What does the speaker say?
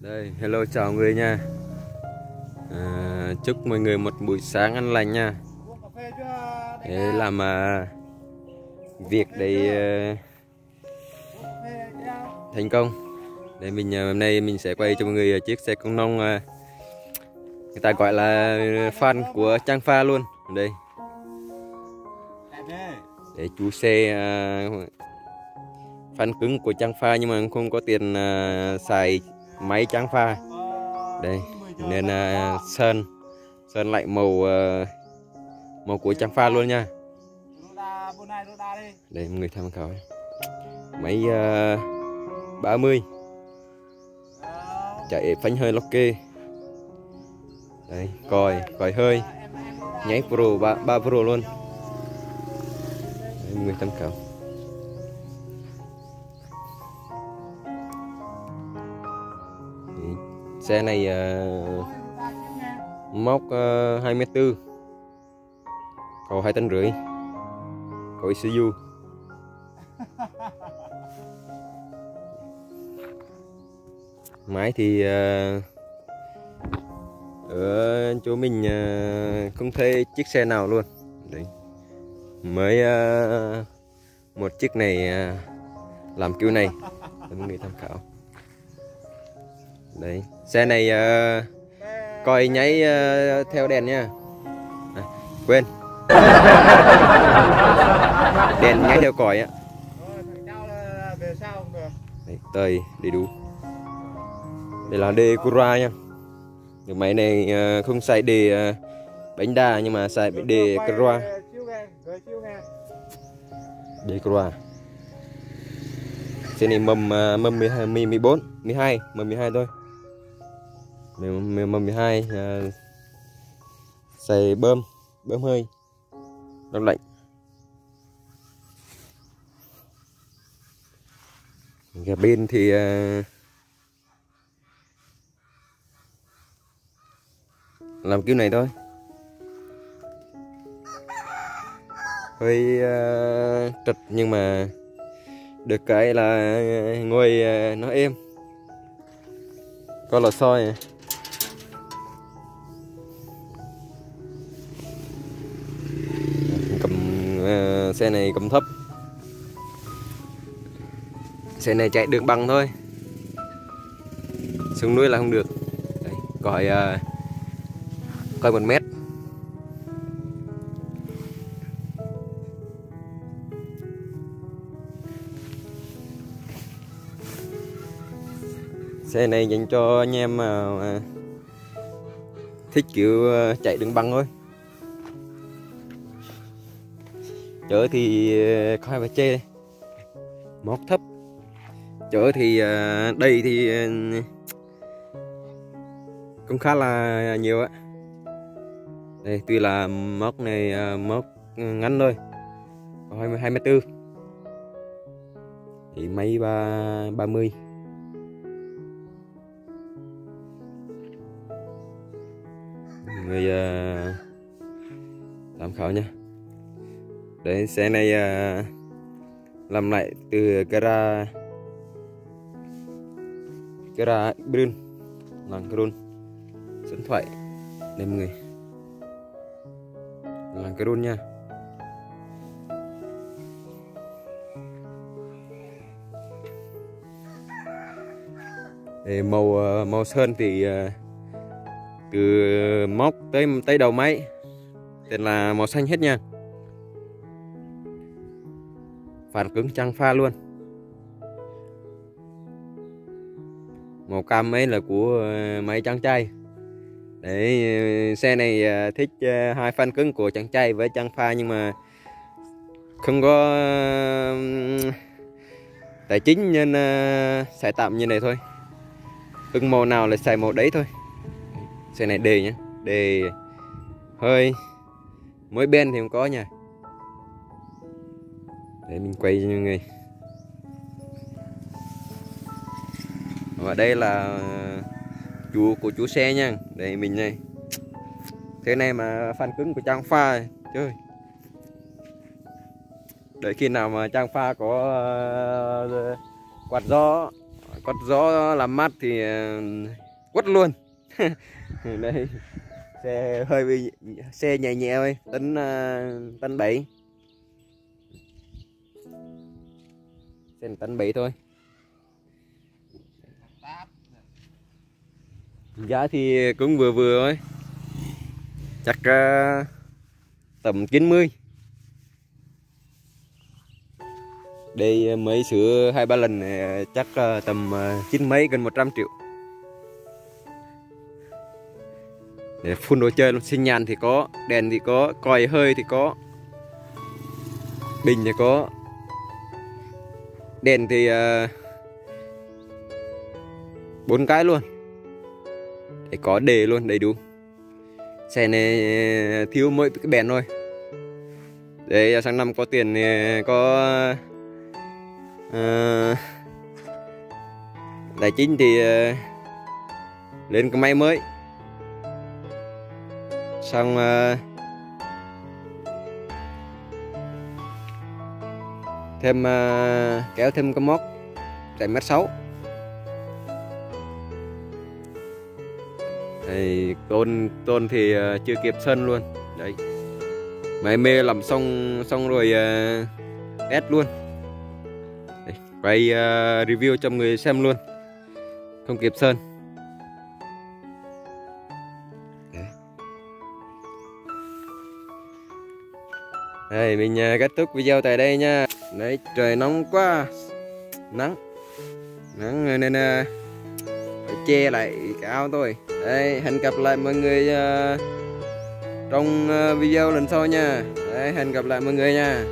Đây, hello chào người nha. À, Chúc mọi người một buổi sáng ăn lành nha. Để làm à, việc để à, thành công. Để mình à, hôm nay mình sẽ quay cho mọi người chiếc xe công nông à, Người ta gọi là fan của Trang Pha luôn. Đây. Để chú xe à, fan cứng của Trang Pha nhưng mà không có tiền à, xài máy trắng pha. Đây nên uh, sơn sơn lại màu uh, màu của trắng pha luôn nha. Đây mọi người tham khảo máy uh, 30 chạy phanh hơi lóc kê. Đây còi còi hơi. Nháy pro 3, 3 pro luôn. Đây, mọi người tham khảo. Xe này uh, móc ờ, uh, 24 cầu hai tấn rưỡi. Cầu ICU máy thì uh, ở chỗ mình uh, không thấy chiếc xe nào luôn. Đấy. Mới uh, một chiếc này uh, làm kiểu này. Để mọi người tham khảo đấy. Xe này uh, coi nháy uh, theo đèn nha. À, quên. Đèn nháy theo còi á. Đấy, tơi đầy đủ. Đây là đề Cura nha. Cái máy này uh, không xài đề uh, bánh đa nhưng mà xài đề Cura đề Cura xe này mầm uh, mầm 12, 14 12 mầm 12 thôi mầm 12 uh, xài bơm bơm hơi đông lạnh. Bên thì à, làm kiểu này thôi. Hơi uh, trật nhưng mà được cái là ngồi uh, nó êm. Có lò xo này. Xe này cầm thấp. Xe này chạy được bằng thôi. Xuống núi là không được. Đây, còi à, uh, coi một mét. Xe này dành cho anh em mà à, thích kiểu à, chạy đường băng thôi. Chợ thì ờ, có hai bà chê đây. Móc thấp. Chợ thì ờ, đây thì ờ, cũng khá là nhiều á. Đây tuy là móc này móc ngắn thôi có 24 thì mấy ba 30 người uh, tham khảo nha đấy xe này uh, làm lại từ gara gara brun làng grun dẫn thoại đây mọi người. Làng grun nha. Để màu à, màu sơn thì à, từ móc tới tới đầu máy. Tên là màu xanh hết nha phản cứng trăng pha luôn. Màu cam ấy là của ờ, máy trắng chay. Để ờ, xe này ờ, thích hai phan cứng của trắng chay với trắng pha nhưng mà không có tài chính nên xài tạm như này thôi. Ưng màu nào là xài màu đấy thôi. Xe này đề nhé đề hơi. Mới bên thì không có nha để mình quay cho mọi người và đây là ờ, chùa của chủ xe nha. Đây mình này. Thế này mà fan cứng của trang pha chơi đợi khi nào mà trang pha có uh, quạt gió quạt gió làm mát thì ờ, quất luôn. Đây xe hơi bị xe nhẹ nhẹ thôi tấn uh, tấn bảy xem tấn bảy thôi. Giá thì cũng vừa vừa thôi. Chắc uh, tầm 90 đây à, mới sửa hai ba lần à, chắc uh, tầm uh, chín mấy gần 100 triệu. Để phun đồ chơi luôn. Sinh nhàn thì có đèn thì có còi hơi thì có bình thì có đèn thì ờ, bốn uh, cái luôn. Để có đề luôn đầy đủ. Xe này ờ, thiếu mỗi cái bèn thôi. Để à, sang năm có tiền ờ, có uh, tài chính thì uh, lên cái máy mới. Xong uh, thêm uh, kéo thêm cái móc tại mét sáu. Thì tôn tôn thì uh, chưa kịp sân luôn. Đấy. Máy mê làm xong xong rồi uh, test luôn. Đây, quay uh, review cho người xem luôn. Không kịp sơn. Đây mình kết thúc video tại đây nha. Đấy trời nóng quá. Nắng. Nắng nên uh, phải che lại cái áo tôi. Đấy hẹn gặp lại mọi người uh, Trong uh, video lần sau nha. Đấy hẹn gặp lại mọi người nha.